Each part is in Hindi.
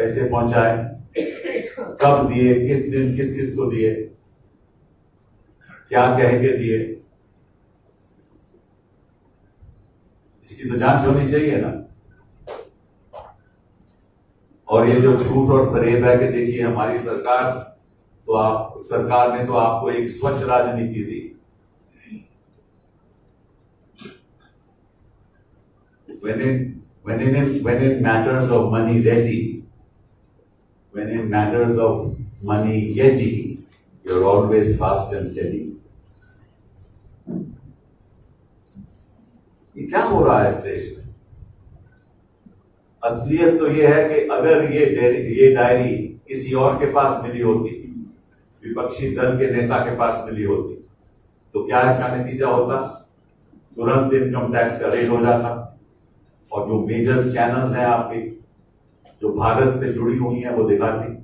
पैसे पहुँचाए। कब दिए, किस दिन, किस चीज़ को दिए, क्या कह के दिए। इसकी तो जाँच होनी चाहिए ना। और ये जो झूठ और फरेब है कि देखिए हमारी सरकार तो आप, सरकार ने तो आपको एक स्वच्छ राजनीति दी। when it when it when it matters when it matters of money yeti you're always fast and steady. ये क्या हो रहा है इस देश में? असलियत तो ये है कि अगर ये ये डायरी किसी और के पास मिली होती, विपक्षी दल के नेता के पास मिली होती तो क्या इसका नतीजा होता? तुरंत इनकम टैक्स का रेट हो जाता। और जो मेजर चैनल्स हैं आपके जो भारत से जुड़ी हुई है, वो दिखाती।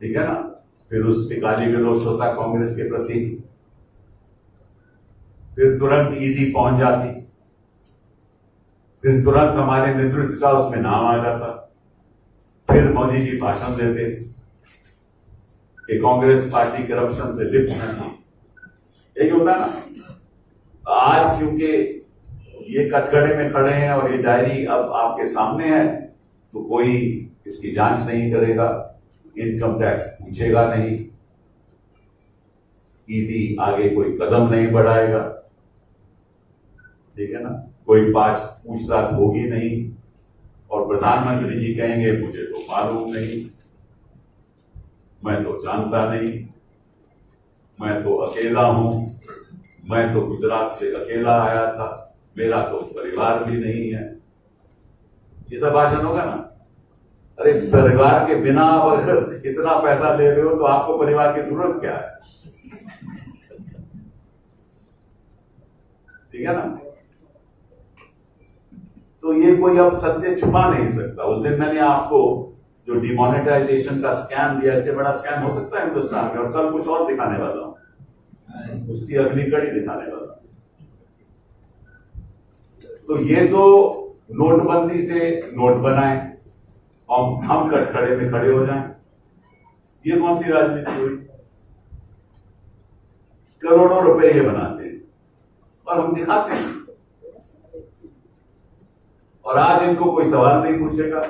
ठीक है ना? फिर उस पे गाली गलोच होता कांग्रेस के प्रति। फिर तुरंत ईडी पहुँच जाती। फिर तुरंत हमारे नेतृत्व का उसमें नाम आ जाता। फिर मोदी जी भाषण देते कि कांग्रेस पार्टी करप्शन से लिप्त नहीं यही होता ना? आज क्योंकि ये कटघरे में खड़े हैं और ये डायरी अब आपके सामने है तो कोई इसकी जाँच नहीं करेगा, इनकम टैक्स पूछेगा नहीं, ईडी आगे कोई कदम नहीं बढ़ाएगा। ठीक है ना? कोई पाँच पूछताछ होगी नहीं, और प्रधानमंत्री जी कहेंगे, मुझे तो मालूम नहीं, मैं तो जानता नहीं, मैं तो अकेला हूँ, मैं तो गुजरात से अकेला आया था। मेरा तो परिवार भी नहीं है। ये सब भाषण होगा ना? अरे परिवार के बिना आप अगर इतना पैसा ले रहे हो तो आपको परिवार की ज़रूरत क्या है? ठीक है ना? तो ये कोई अब सत्य छुपा नहीं सकता। उस दिन मैंने आपको जो डिमोनेटाइजेशन का स्कैम दिया इससे बड़ा स्कैम हो सकता है हिंदुस्तान में और कल कुछ और दिखाने वाला हूँ। उसकी अगली कड़ी दिखाने वाला तो ये तो नोटबंदी से नोट बनाए, और हम कटखड़े में खड़े हो जाएँ। ये कौन सी राजनीति हुई? करोड़ों रुपए ये बनाते हैं, और हम दिखाते हैं। और आज इनको कोई सवाल नहीं पूछेगा।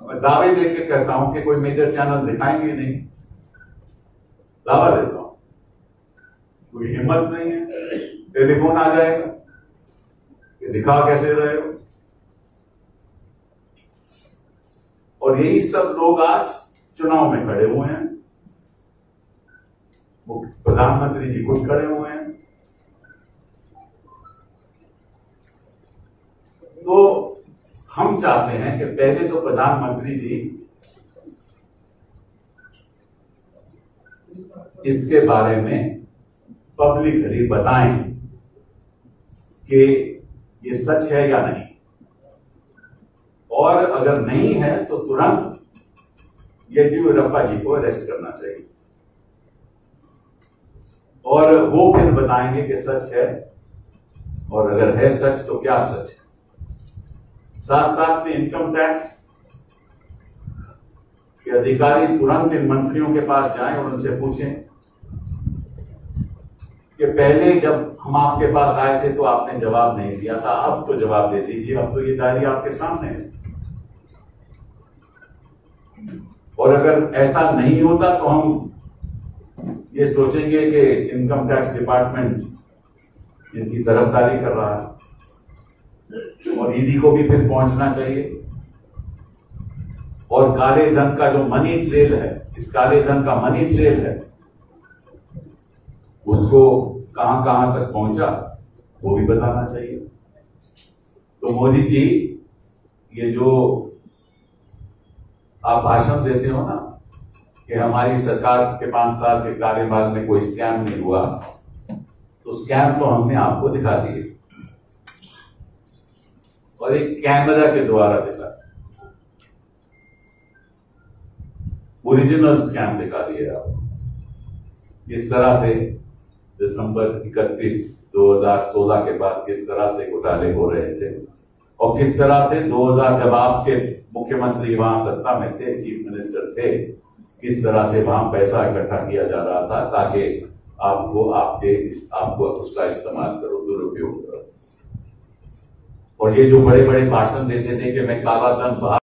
मैं दावे दे के कहता हूँ कि कोई मेजर चैनल दिखाएँगे नहीं। दावा देता हूँ। कोई हिम्मत नहीं है। टेलीफोन आ जाएगा। कि दिखा कैसे रहे हो? और यही सब लोग आज चुनाव में खड़े हुए हैं। प्रधानमंत्री जी खुद खड़े हुए हैं। तो हम चाहते हैं कि पहले तो प्रधानमंत्री जी इसके बारे में पब्लिकली बताएँ कि ये सच है या नहीं? और अगर नहीं है तो तुरंत येडियूरप्पा जी को अरेस्ट करना चाहिए। और वो फिर बताएँगे कि सच है, और अगर है सच तो क्या सच है? साथ साथ में इनकम टैक्स के अधिकारी तुरंत इन मंत्रियों के पास जाएँ और उनसे पूछें। कि पहले जब हम आपके पास आए थे तो आपने जवाब नहीं दिया था, अब तो जवाब दे दीजिए, अब तो ये डायरी आपके सामने है। और अगर ऐसा नहीं होता तो हम ये सोचेंगे कि इनकम टैक्स डिपार्टमेंट इनकी तरफदारी कर रहा है। और ईडी को भी फिर पहुँचना चाहिए। और काले धन का जो मनी ट्रेल है, इस काले धन का मनी ट्रेल है उसको कहाँ कहाँ तक पहुँचा, वो भी बताना चाहिए। तो मोदी जी, ये जो आप भाषण देते हो ना, कि हमारी सरकार के पाँच साल के कार्यकाल में कोई स्कैम नहीं हुआ तो स्कैम तो हमने आपको दिखा दिए। और एक कैमरा के द्वारा दिखा। ओरिजिनल स्कैम दिखा दिए आप। इस तरह से दिसंबर 31 2016 के बाद किस तरह से घोटाले हो रहे थे? और किस तरह से 2000 जब आपके मुख्यमंत्री वहाँ सत्ता में थे, चीफ मिनिस्टर थे, किस तरह से वहाँ पैसा इकट्ठा किया जा रहा था ताकि आपको आपके आपको उसका इस्तेमाल करो, दुरुपयोग करो? और ये जो बड़े बड़े भाषण देते थे कि मैं काला धन बाहर